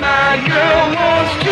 My girl wants